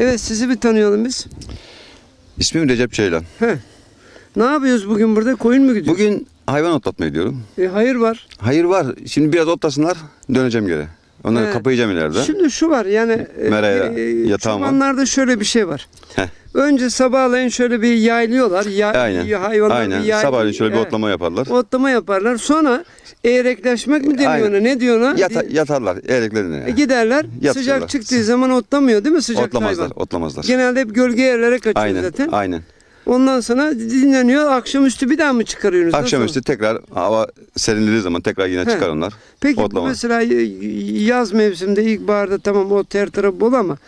Evet sizi bir tanıyalım biz. İsmim Recep Ceylan. Ne yapıyoruz bugün burada? Koyun mu gidiyor? Bugün hayvan otlatmaya gidiyorum. E, hayır var. Hayır var. Şimdi biraz otlasınlar. Döneceğim geri. Onları He. kapayacağım ileride. Şimdi şu var yani e, Meraya, e, yatağım var. çobanlarda şöyle bir şey var. Heh. Önce sabahleyin şöyle bir yaylıyorlar. Ya, Aynen. Hayvanlar Aynen. bir yay- Sabahleyin şöyle bir Evet. otlama yaparlar. Otlama yaparlar. Sonra eğrekleşmek mi deniyor ona? Ne diyor ona? Yata, yatarlar. Eğreklerine. E, giderler. Yatıyorlar. Sıcak çıktığı zaman otlamıyor değil mi sıcak Otlamazlar. hayvan? Otlamazlar. Genelde hep gölge yerlere kaçıyor Aynen. zaten. Aynen. Ondan sonra dinleniyor. Akşamüstü bir daha mı çıkarıyorsunuz? Akşamüstü tekrar hava serinlediği zaman tekrar yine He. çıkar onlar. Peki Otlama. mesela yaz mevsiminde ilkbaharda tamam ot her taraf bol ama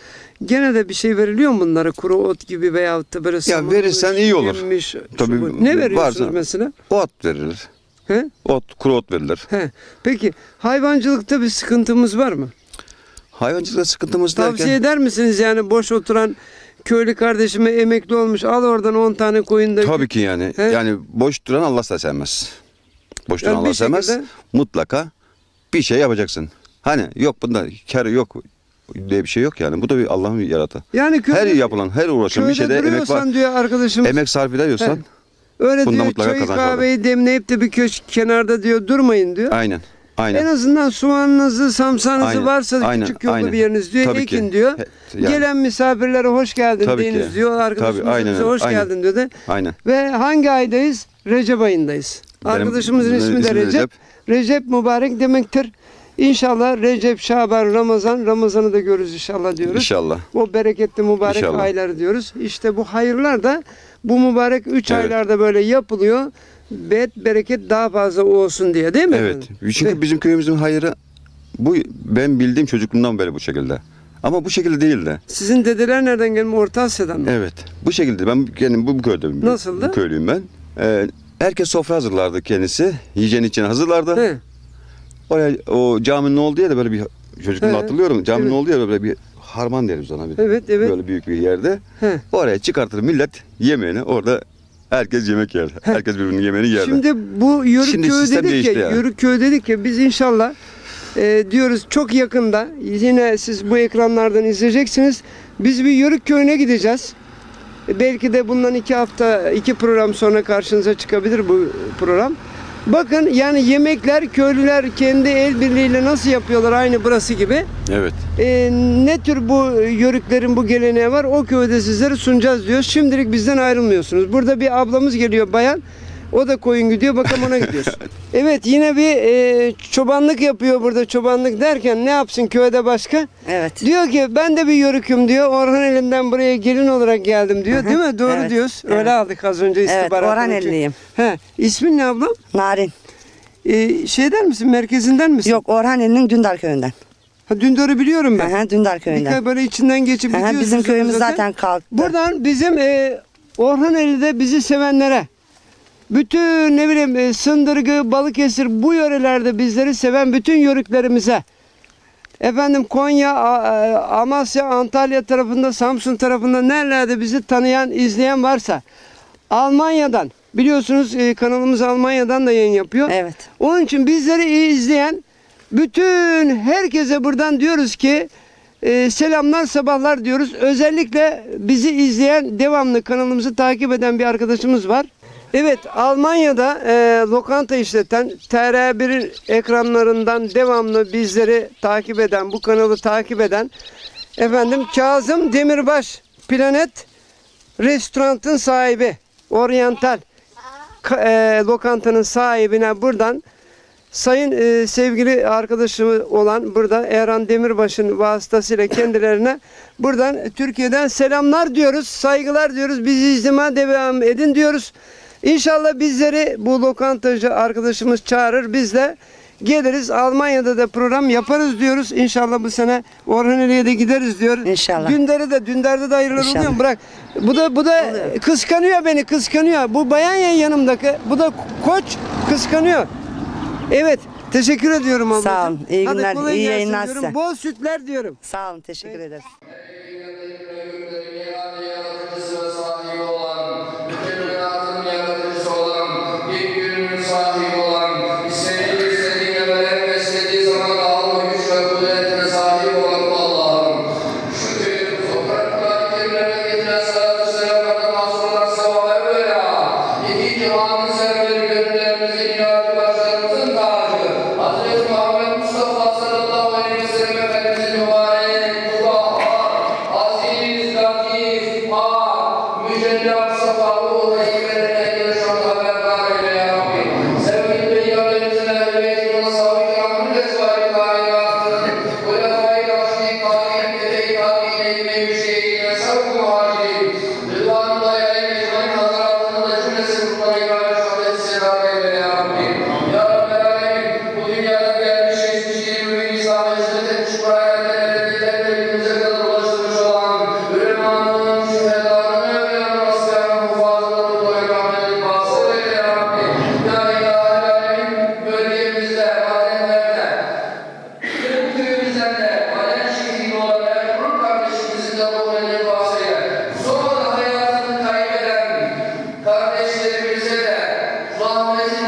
gene de bir şey veriliyor mu bunlara kuru ot gibi veyahut da böyle samanmış, verirsen iyi olur. yenmiş, şu Tabii. Ne veriyorsunuz varsa- mesela? Ot verilir. He? Ot, kuru ot verilir. He. Peki hayvancılıkta bir sıkıntımız var mı? Hayvancılıkta sıkıntımız Tavsiye derken eder misiniz yani boş oturan köylü kardeşime emekli olmuş al oradan 10 tane koyun da tabii ki yani He? yani boş duran Allah da sevmez. Boş duran Yani Allah sevmez. şekilde- Mutlaka bir şey yapacaksın. Hani yok bunda kar yok diye bir şey yok yani. Bu da bir Allah'ın yaratı. Yani köyde, Her yapılan, her uğraşan bir şeyde emek var. diyor arkadaşım Emek sarf ediyorsan öyle bunda diyor mutlaka çay kazanç var. kahveyi demleyip de bir köşk kenarda diyor durmayın diyor. aynen. En Aynen. azından soğanınızı, samsanızı Aynen, varsa aynen, küçük yolda aynen. bir yeriniz diyor. Tabii ki. ekin diyor. He- yani. Gelen misafirlere hoş geldin Tabii deyiniz ki. diyor. Arkadaşımıza hoş aynen. geldin diyor. de. Aynen. Ve hangi aydayız? Recep ayındayız. Benim- Arkadaşımızın benim ismi de. Recep. Recep. mübarek demektir. İnşallah Recep, Şaban, Ramazan. Ramazan'ı da görürüz inşallah diyoruz. İnşallah. O bereketli mübarek İnşallah. aylar diyoruz. İşte bu hayırlar da bu mübarek 3 Evet. aylarda böyle yapılıyor. Bet, bereket daha fazla olsun diye değil mi? Evet. Çünkü bizim köyümüzün hayırı bu ben bildiğim çocukluğumdan beri bu şekilde. Ama bu şekilde değil de. Sizin dedeler nereden gelme? Orta Asya'dan mı? Evet. Bu şekilde ben kendim bu, bu köyde Nasıldı? Bu köylüyüm ben. Ee, herkes sofra hazırlardı kendisi. Yiyeceğin için hazırlardı. He. Oraya o caminin olduğu yerde böyle bir çocukluğumda hatırlıyorum. Caminin Evet. olduğu yerde böyle bir harman deriz ona bir. Evet, evet. Böyle büyük bir yerde. He. Oraya çıkartır millet yemeğini. Orada herkes yemek yer. Herkes birbirinin yemeğini yer. Şimdi bu Yörük köyü dedik ya, değişti ya. Yörük köyü dedik ya biz inşallah e, diyoruz çok yakında yine siz bu ekranlardan izleyeceksiniz. Biz bir Yörük köyüne gideceğiz. E, belki de bundan iki hafta, iki program sonra karşınıza çıkabilir bu program. Bakın yani yemekler köylüler kendi el birliğiyle nasıl yapıyorlar aynı burası gibi. Evet. E, ne tür bu yörüklerin bu geleneği var o köyde sizlere sunacağız diyoruz. Şimdilik bizden ayrılmıyorsunuz. Burada bir ablamız geliyor bayan. O da koyun gidiyor bakalım ona gidiyoruz. evet yine bir e, çobanlık yapıyor burada çobanlık derken ne yapsın köyde başka? Evet. Diyor ki ben de bir yörüküm diyor. Orhan elinden buraya gelin olarak geldim diyor. Değil mi? Doğru Evet, diyoruz. evet. Öyle aldık az önce Evet, istihbarattan Orhan önce. elliyim. He. İsmin ne ablam? Narin. E, şeyden misin? Merkezinden misin? Yok Orhaneli'nin Dündar köyünden. Ha, Dündar'ı biliyorum ben. Hı, Dündar köyünden. Birkaç böyle içinden geçip gidiyoruz bizim biz köyümüz zaten. zaten kalktı. Buradan bizim e, Orhaneli'de bizi sevenlere, bütün ne bileyim e, Sındırgı, Balıkesir bu yörelerde bizleri seven bütün yörüklerimize, efendim Konya, e, Amasya, Antalya tarafında, Samsun tarafında nerelerde bizi tanıyan, izleyen varsa, Almanya'dan, biliyorsunuz e, kanalımız Almanya'dan da yayın yapıyor. Evet. Onun için bizleri iyi izleyen bütün herkese buradan diyoruz ki e, selamlar sabahlar diyoruz. Özellikle bizi izleyen devamlı kanalımızı takip eden bir arkadaşımız var. Evet Almanya'da e, lokanta işleten TR1 ekranlarından devamlı bizleri takip eden bu kanalı takip eden efendim Kazım Demirbaş Planet Restorantın sahibi Oriental e, lokantanın sahibine buradan sayın e, sevgili arkadaşım olan burada Erhan Demirbaş'ın vasıtasıyla kendilerine buradan Türkiye'den selamlar diyoruz, saygılar diyoruz. Bizi izlemeye devam edin diyoruz. İnşallah bizleri bu lokantacı arkadaşımız çağırır. Biz de geliriz Almanya'da da program yaparız diyoruz. İnşallah bu sene Orhaneli'ye de gideriz diyor. İnşallah. Dündar'ı da Dündar'da da hayırlar oluyor mu? Bırak. Bu da bu da kıskanıyor beni kıskanıyor. Bu bayan ya yanımdaki. Bu da koç kıskanıyor. Evet. Teşekkür ediyorum ablacığım. Sağ olun, iyi Hadi günler, kolay iyi gelsin yayınlar diyorum. size. Bol sütler diyorum. Sağ olun. Teşekkür ederiz. promise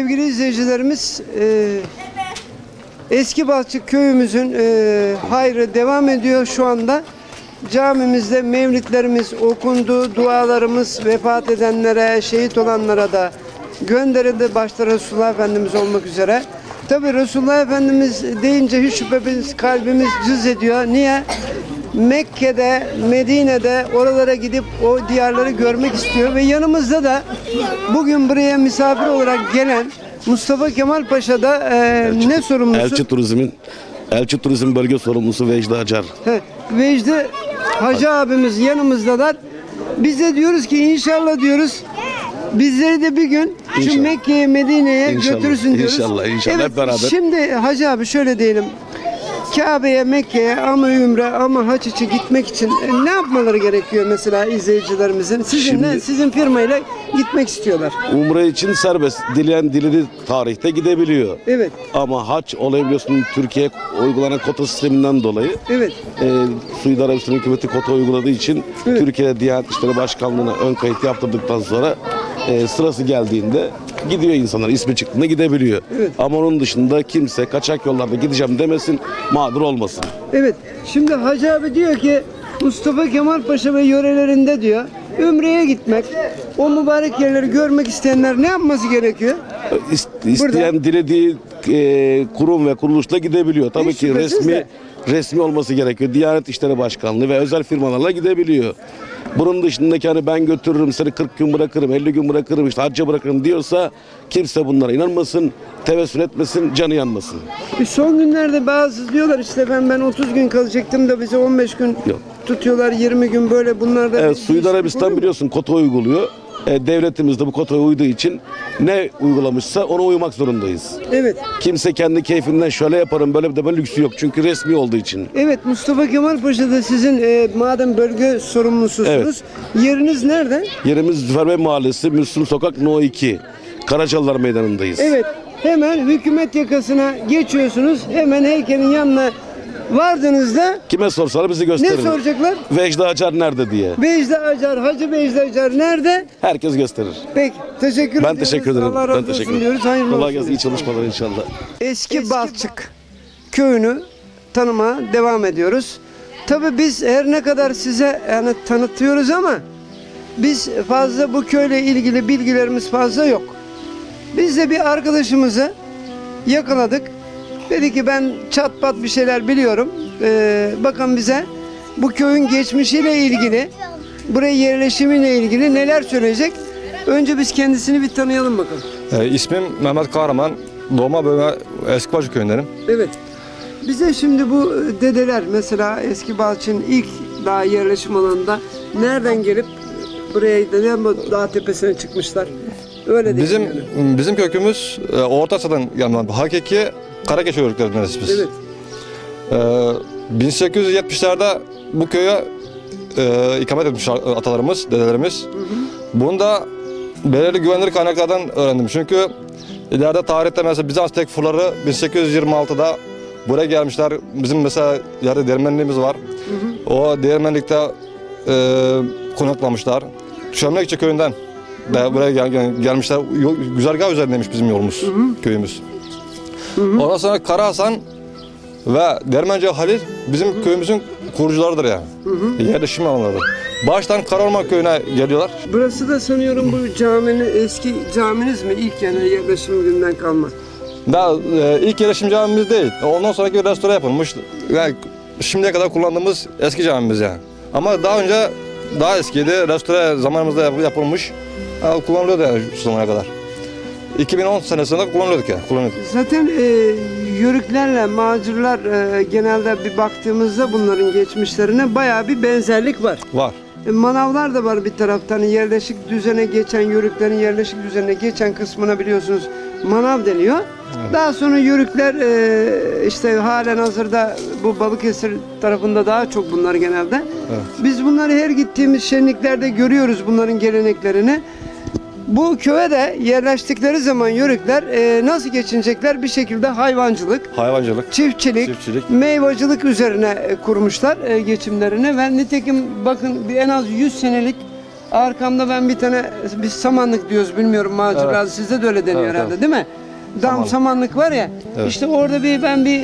sevgili izleyicilerimiz e, Eski Balçık köyümüzün e, hayrı devam ediyor şu anda. Camimizde mevlitlerimiz okundu, dualarımız vefat edenlere, şehit olanlara da gönderildi başta Resulullah Efendimiz olmak üzere. Tabi Resulullah Efendimiz deyince hiç şüphesiz kalbimiz cız ediyor. Niye? Mekke'de, Medine'de oralara gidip o diyarları görmek istiyor ve yanımızda da bugün buraya misafir olarak gelen Mustafa Kemal Paşa da e, ne sorumlusu? Elçi Turizm'in Elçi Turizm Bölge Sorumlusu Vecdi Acar. He, Vecdi Hacı abimiz yanımızdalar. Biz de diyoruz ki inşallah diyoruz bizleri de bir gün şu İnşallah. Mekke'ye Medine'ye götürürsün diyoruz. inşallah, inşallah, Evet, hep beraber. Şimdi Hacı abi şöyle diyelim. Kabe'ye, Mekke'ye ama ümre ama haç için gitmek için e, ne yapmaları gerekiyor mesela izleyicilerimizin? Sizin ne? Şimdi- Sizin firmayla gitmek istiyorlar. Umre için serbest. Dileyen dilediği tarihte gidebiliyor. Evet. Ama haç olayı biliyorsun Türkiye uygulanan kota sisteminden dolayı Evet. e, Suudi Arabistan hükümeti kota uyguladığı için Evet. Türkiye'de Diyanet İşleri Başkanlığı'na ön kayıt yaptırdıktan sonra e, sırası geldiğinde gidiyor insanlar ismi çıktığında gidebiliyor. Evet. Ama onun dışında kimse kaçak yollarda gideceğim demesin mağdur olmasın. Evet. Şimdi Hacı abi diyor ki Mustafa Kemal Paşa ve yörelerinde diyor Ümre'ye gitmek, o mübarek yerleri görmek isteyenler ne yapması gerekiyor? İst- isteyen dilediği e, kurum ve kuruluşla gidebiliyor. Tabii Hiç ki şüphesiz resmi de. resmi olması gerekiyor. Diyanet İşleri Başkanlığı ve özel firmalarla gidebiliyor. Bunun dışındaki hani ben götürürüm seni 40 gün bırakırım, 50 gün bırakırım, işte hacca bırakırım diyorsa kimse bunlara inanmasın, tevessül etmesin, canı yanmasın. Son günlerde bazı diyorlar işte ben ben 30 gün kalacaktım da bize 15 gün Yok. tutuyorlar 20 gün böyle bunlarda Evet, bir Suudi değişiklik Arabistan mu? biliyorsun kota uyguluyor. E, devletimiz de bu kotaya uyduğu için ne uygulamışsa ona uymak zorundayız. Evet. Kimse kendi keyfinden şöyle yaparım böyle de böyle lüksü yok. Çünkü resmi olduğu için. Evet Mustafa Kemal Paşa'da sizin e, madem bölge sorumlususunuz. Yeriniz nerede? Yerimiz Züfer Bey Mahallesi, Müslüm Sokak No 2. Karacalılar Meydanı'ndayız. Evet. Hemen hükümet yakasına geçiyorsunuz. Hemen heykelin yanına vardığınızda Kime sorsalar bizi ne gösterir. soracaklar? Vecdi Acar nerede diye. Beyzde Acar, Hacı Beyzde Acar nerede? Herkes gösterir. Peki teşekkür Ben ediyoruz. teşekkür ederim. Allah razı ben teşekkür ederim. diyoruz. Hayırlı Kolay gelsin. iyi çalışmalar inşallah. Eski Balçık köyünü tanımaya devam ediyoruz. Tabii biz her ne kadar size yani tanıtıyoruz ama biz fazla bu köyle ilgili bilgilerimiz fazla yok. Biz de bir arkadaşımızı yakaladık. Dedi ki ben çat pat bir şeyler biliyorum. Ee, bakın bize bu köyün geçmişiyle ilgili, buraya yerleşimiyle ilgili neler söyleyecek. Önce biz kendisini bir tanıyalım bakalım. E, ismim Mehmet Kahraman. Doğma büyüme Eskibacı köyündenim. Evet. Bize şimdi bu dedeler mesela eski Balçı'nın ilk daha yerleşim alanında nereden gelip buraya neden bu dağ tepesine çıkmışlar? Öyle değil. Bizim yani. bizim kökümüz e, Orta Asya'dan gelmem. Hakiki Karakeç örgütlerindenyiz biz. Evet. E, 1870'lerde bu köye e, ikamet etmiş atalarımız, dedelerimiz. Bunu da belirli güvenilir kaynaklardan öğrendim. Çünkü ileride tarihte mesela Bizans tekfurları 1826'da buraya gelmişler. Bizim mesela yerde değirmenliğimiz var. O değirmenlikte e, konaklamışlar. Çömlekçi köyünden de buraya gel, gel- gelmişler. Yol, güzergah üzerindeymiş bizim yolumuz, köyümüz. Ondan sonra Kara Hasan ve Dermenci Halil bizim köyümüzün kurucularıdır yani. Yerleşim alanları. Baştan Karaorman köyüne geliyorlar. Burası da sanıyorum bu caminin eski caminiz mi? İlk yani yerleşim gününden kalma. Daha e, ilk yerleşim camimiz değil. Ondan sonraki restore yapılmış. Yani şimdiye kadar kullandığımız eski camimiz yani. Ama daha önce daha eskiydi. Restore zamanımızda yap- yapılmış. Ha, kullanılıyordu yani şu zamana kadar. 2010 senesinde kullanıyorduk yani. Kullanıyorduk. Zaten e, yörüklerle macirler e, genelde bir baktığımızda bunların geçmişlerine bayağı bir benzerlik var. Var. E, manavlar da var bir taraftan yerleşik düzene geçen yörüklerin yerleşik düzene geçen kısmına biliyorsunuz manav deniyor. Daha sonra yörükler e, işte halen hazırda bu Balıkesir tarafında daha çok bunlar genelde. Biz bunları her gittiğimiz şenliklerde görüyoruz bunların geleneklerini. Bu köye de yerleştikleri zaman yörükler e, nasıl geçinecekler bir şekilde hayvancılık, Hayvancılık. çiftçilik, Çiftçilik. meyvacılık üzerine e, kurmuşlar e, geçimlerini. Ben nitekim bakın bir en az 100 senelik arkamda ben bir tane biz samanlık diyoruz bilmiyorum macera sizde de öyle deniyor Evet, herhalde evet. değil mi? Dam Samanlık. samanlık var ya. Evet. işte orada bir ben bir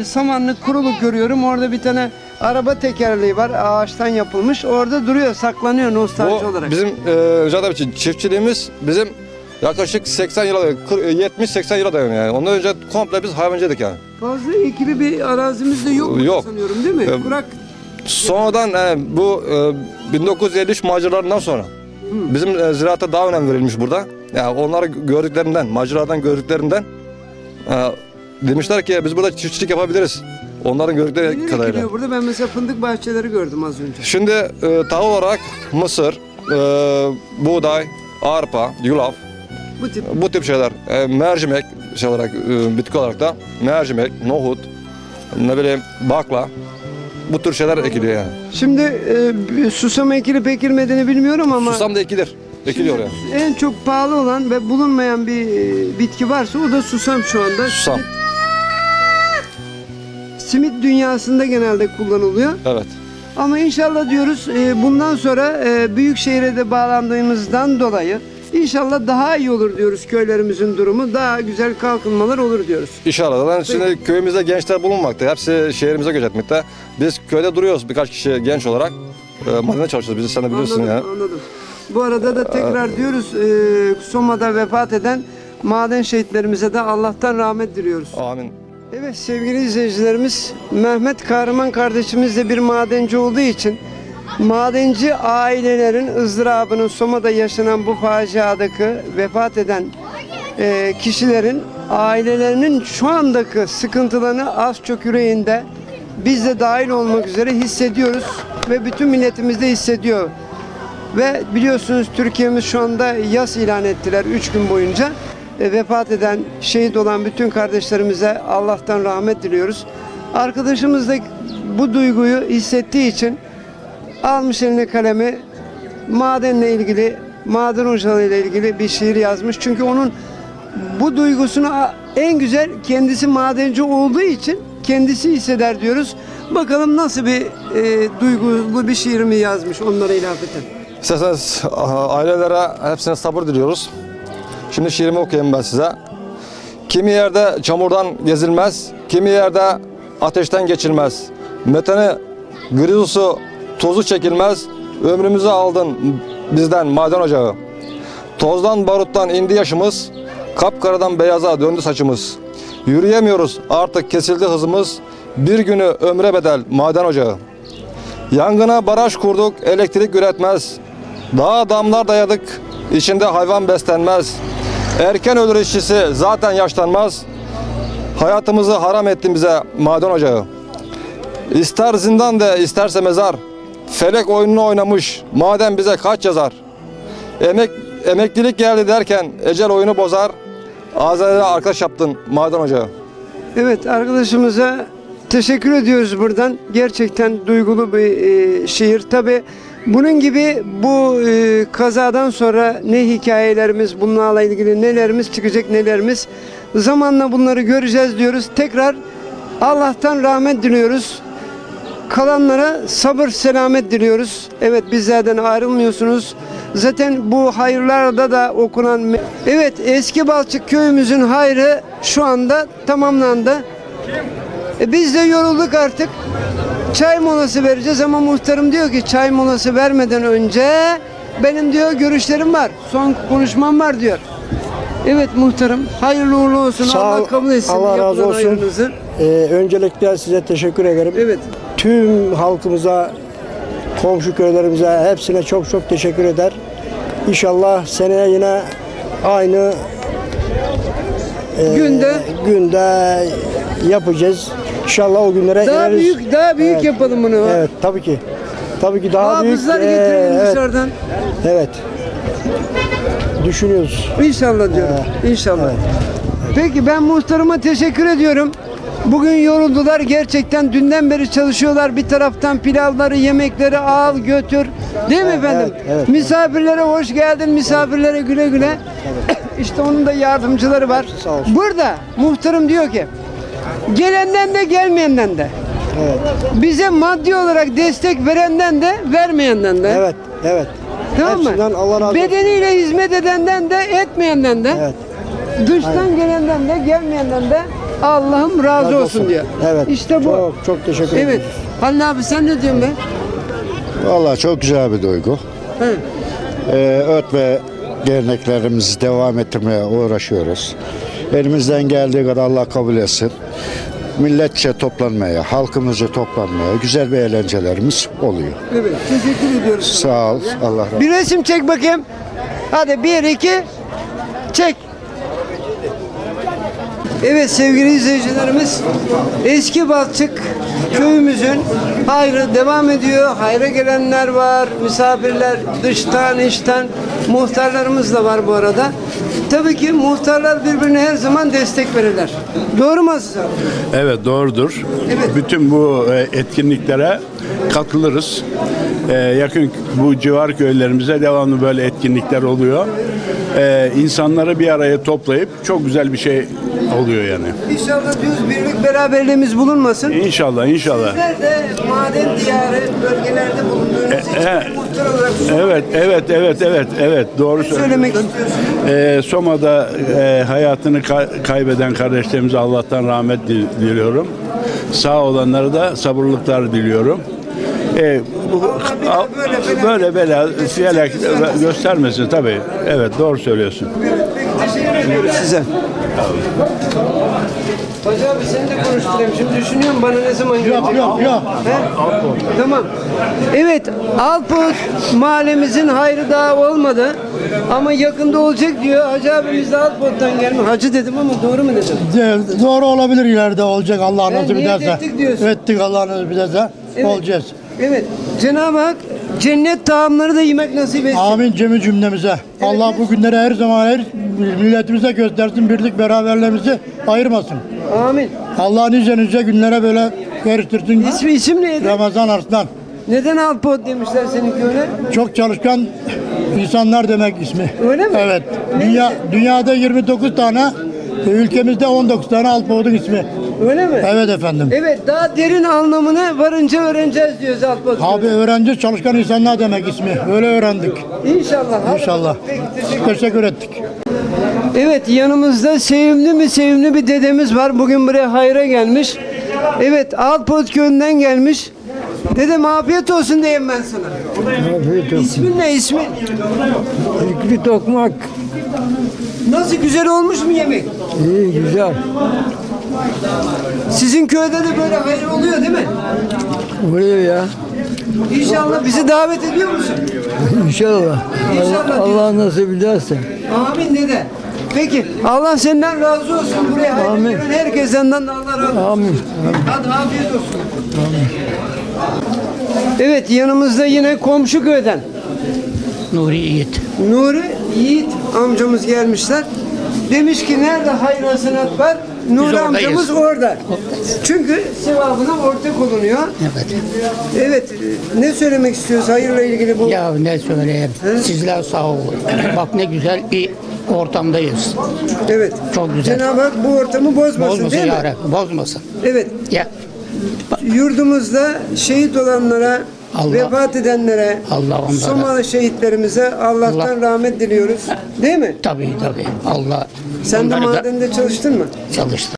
e, samanlık kuruluk görüyorum. Orada bir tane araba tekerleği var. Ağaçtan yapılmış. Orada duruyor, saklanıyor nostalji Bu olarak. bizim e, zaten için çiftçiliğimiz bizim yaklaşık 80 yıla 70-80 yıla dayanıyor yani. Ondan önce komple biz hayvancıydık yani. Fazla ekili bir arazimiz de yok, Yok. sanıyorum değil mi? Ee, Kurak Sonradan e, bu e, 1953 maceralarından sonra bizim e, ziraata daha önem verilmiş burada. Yani onları gördüklerinden, maceradan gördüklerinden e, demişler ki biz burada çiftçilik yapabiliriz. Onların gördükleri neler kadarıyla. burada? Ben mesela fındık bahçeleri gördüm az önce. Şimdi e, tahıl olarak mısır, e, buğday, arpa, yulaf Bu tip bu tip şeyler. E, mercimek şey olarak e, bitki olarak da mercimek, nohut, ne bileyim bakla bu tür şeyler ekiliyor yani. Şimdi e, susam ekilip ekilmediğini bilmiyorum ama Susam da ekilir. Ekiliyor yani. en çok pahalı olan ve bulunmayan bir e, bitki varsa o da susam şu anda. Susam. Simit dünyasında genelde kullanılıyor. Evet. Ama inşallah diyoruz e, bundan sonra e, büyük şehire de bağlandığımızdan dolayı inşallah daha iyi olur diyoruz köylerimizin durumu. Daha güzel kalkınmalar olur diyoruz. İnşallah. Zaten şimdi köyümüzde gençler bulunmakta. Hepsi şehrimize göç etmekte. Biz köyde duruyoruz birkaç kişi genç olarak. E, madene çalışıyoruz. Bizi sen de biliyorsun anladım, ya. anladım. Bu arada da tekrar diyoruz e, Soma'da vefat eden maden şehitlerimize de Allah'tan rahmet diliyoruz. Amin. Evet sevgili izleyicilerimiz Mehmet Kahraman kardeşimiz de bir madenci olduğu için madenci ailelerin ızdırabının Soma'da yaşanan bu faciadaki vefat eden e, kişilerin ailelerinin şu andaki sıkıntılarını az çok yüreğinde biz de dahil olmak üzere hissediyoruz ve bütün milletimiz de hissediyor. Ve biliyorsunuz Türkiye'miz şu anda yas ilan ettiler 3 gün boyunca. E, vefat eden, şehit olan bütün kardeşlerimize Allah'tan rahmet diliyoruz. Arkadaşımız da bu duyguyu hissettiği için almış eline kalemi madenle ilgili, maden ocağı ile ilgili bir şiir yazmış. Çünkü onun bu duygusunu en güzel kendisi madenci olduğu için kendisi hisseder diyoruz. Bakalım nasıl bir e, duygulu bir şiir mi yazmış onlara ilafeten. İsterseniz ailelere hepsine sabır diliyoruz. Şimdi şiirimi okuyayım ben size. Kimi yerde çamurdan gezilmez, kimi yerde ateşten geçilmez. Meteni, grizusu, tozu çekilmez. Ömrümüzü aldın bizden maden ocağı. Tozdan baruttan indi yaşımız, kapkaradan beyaza döndü saçımız. Yürüyemiyoruz artık kesildi hızımız, bir günü ömre bedel maden ocağı. Yangına baraj kurduk, elektrik üretmez. Dağa damlar dayadık, içinde hayvan beslenmez. Erken ölür işçisi zaten yaşlanmaz. Hayatımızı haram ettin bize maden ocağı. İster zindan de isterse mezar. Felek oyununu oynamış, maden bize kaç yazar. Emek, emeklilik geldi derken ecel oyunu bozar. Azer'e arkadaş yaptın maden ocağı. Evet arkadaşımıza teşekkür ediyoruz buradan. Gerçekten duygulu bir e, şiir. Tabi bunun gibi bu e, kazadan sonra ne hikayelerimiz, bunlarla ilgili nelerimiz çıkacak nelerimiz. Zamanla bunları göreceğiz diyoruz. Tekrar Allah'tan rahmet diliyoruz. Kalanlara sabır selamet diliyoruz. Evet bizlerden ayrılmıyorsunuz. Zaten bu hayırlarda da okunan... Evet eski Balçık köyümüzün hayrı şu anda tamamlandı. E, biz de yorulduk artık. Çay molası vereceğiz ama muhtarım diyor ki çay molası vermeden önce benim diyor görüşlerim var. Son konuşmam var diyor. Evet muhtarım hayırlı uğurlu olsun. Sağ Allah kabul etsin. Allah razı olsun. Ee, öncelikle size teşekkür ederim. Evet. Tüm halkımıza, komşu köylerimize hepsine çok çok teşekkür eder. İnşallah seneye yine aynı Günde günde yapacağız. İnşallah o günlere daha ereriz. büyük daha büyük Evet. yapalım bunu. Evet tabii ki. Tabii ki daha büyük. Hafızlar ee, getirelim evet, dışarıdan. evet. Düşünüyoruz. İnşallah diyorum. İnşallah. Peki ben muhtarıma teşekkür ediyorum. Bugün yoruldular gerçekten dünden beri çalışıyorlar bir taraftan pilavları yemekleri al götür değil mi efendim? evet, evet. Misafirlere hoş geldin misafirlere güle güle. işte onun da yardımcıları var. Burada muhtarım diyor ki gelenden de gelmeyenden de bize maddi olarak destek verenden de vermeyenden de. Evet, evet. Tamam mı? Hepsinden Allah razı olsun. Bedeniyle hizmet edenden de etmeyenden de. Evet. Dıştan gelenden de gelmeyenden de Allah'ım razı, Razı olsun, diyor. Evet. İşte bu. Çok çok teşekkür ederim. evet. Halil abi sen ne diyorsun be? Vallahi çok güzel bir duygu. He. Ee, öt ve geleneklerimizi devam ettirmeye uğraşıyoruz. Elimizden geldiği kadar Allah kabul etsin. Milletçe toplanmaya, halkımızca toplanmaya güzel bir eğlencelerimiz oluyor. Evet. Teşekkür ediyoruz. Sağ ol. Allah razı olsun. Bir resim çek bakayım. Hadi bir iki çek. Evet sevgili izleyicilerimiz eski Balçık köyümüzün hayrı devam ediyor. Hayra gelenler var, misafirler dıştan içten muhtarlarımız da var bu arada. Tabii ki muhtarlar birbirine her zaman destek verirler. Doğru mu Aziz abi? Evet doğrudur. Evet. Bütün bu e, etkinliklere katılırız. E, yakın bu civar köylerimize devamlı böyle etkinlikler oluyor. E, insanları bir araya toplayıp çok güzel bir şey oluyor yani. İnşallah diyoruz birlik beraberliğimiz bulunmasın. İnşallah inşallah. Sizler de maden diyarı bölgelerde bulunduğunuz için e, muhtar olarak Evet evet evet evet evet doğru söylemek istiyorsunuz. E, Soma'da e, hayatını ka- kaybeden kardeşlerimize Allah'tan rahmet dil- diliyorum. Sağ olanlara da sabırlıklar diliyorum. E, bu, böyle böyle bela felak göstermesin. tabii. Evet doğru söylüyorsun. Size. Hacı abi seni de konuşturayım. Şimdi düşünüyorum bana ne zaman gelecek. Yok yok yok. Tamam. Evet Alput mahallemizin hayrı daha olmadı. Ama yakında olacak diyor. Hacı abimiz de Alput'tan gelmiş. Hacı dedim ama doğru mu dedim? De- Doğru olabilir ileride olacak Allah Ben nasip niyet ederse. ettik diyorsun. Ettik Allah nasip ederse Evet. olacağız. Evet. Cenab-ı Hak cennet taamları da yemek nasip etsin. Amin cemi cümlemize. Allah bu günleri her zaman her milletimize göstersin. Birlik beraberliğimizi ayırmasın. Amin. Allah nice nice günlere böyle eriştirsin. İsmi isim neydi? Ramazan Arslan. Neden Alpot demişler senin köyüne? Çok çalışkan insanlar demek ismi. Öyle mi? Evet. Dünya, dünyada 29 tane, ülkemizde 19 tane Alpot'un ismi. Öyle mi? Evet efendim. Evet daha derin anlamını varınca öğreneceğiz diyoruz Alpot. Abi öğrenci çalışkan insanlar demek ismi. Öyle öğrendik. İnşallah. İnşallah. Peki teşekkür Teşekkür ettik. Evet yanımızda sevimli mi sevimli bir dedemiz var. Bugün buraya hayra gelmiş. Evet Alpot köyünden gelmiş. Dedem afiyet olsun diyeyim ben sana. Afiyet olsun. İsmin ne ismin? Bir tokmak. Nasıl güzel olmuş mu yemek? İyi güzel. Sizin köyde de böyle hayır oluyor değil mi? Buraya ya. İnşallah bizi davet ediyor musun? İnşallah. İnşallah. Allah nasip ederse. Amin dede. Peki Allah senden razı olsun. Buraya Amin. gelen herkesten de Allah razı olsun. Amin. Hadi afiyet olsun. Evet yanımızda yine komşu köyden. Nuri Yiğit. Nuri Yiğit amcamız gelmişler. Demiş ki nerede hayır hasenat var? Nuri amcamız orada. Çünkü sevabına ortak olunuyor. Evet. Evet ne söylemek istiyoruz hayırla ilgili bu? Ya ne söyleyeyim. Sizler sağ olun. Bak ne güzel bir ortamdayız. Evet. Çok güzel. Cenab-ı Hak bu ortamı bozmasın, Bozmasın değil mi? ya Rabbi, Bozmasın. Evet. Ya Yurdumuzda şehit olanlara, Allah- vefat edenlere, Allah onlara- Somali şehitlerimize Allah'tan Allah- rahmet diliyoruz. Değil mi? tabii tabii. Allah Sen de da madende çalıştın mı? çalıştı.